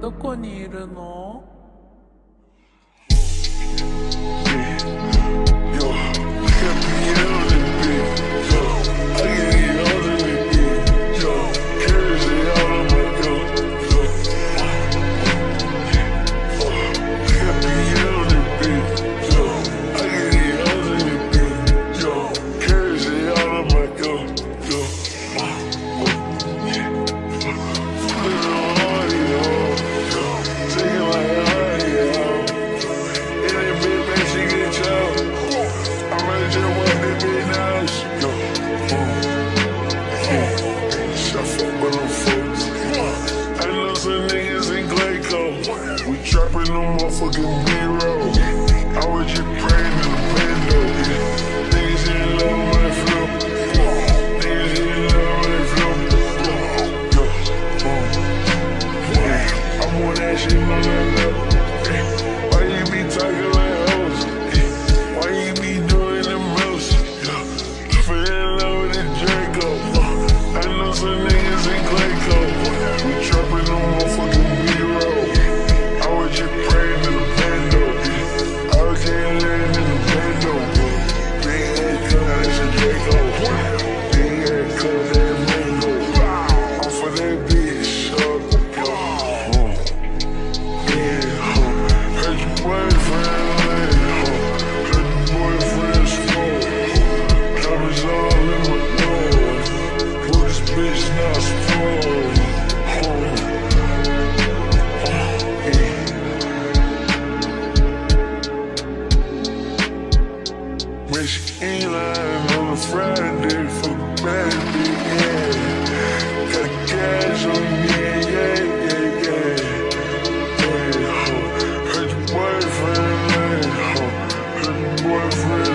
どこにいるの？We trapping no motherfucking B-roll. I was just praying in the pando. Niggas in love with flow. Niggas in love with flow. I'm that shit, my love. Why you be talking? Rich Eli on a Friday for bad yeah. Got cash on me, yeah, yeah, yeah. yeah ho. Her boyfriend, hey, ho. Her boyfriend.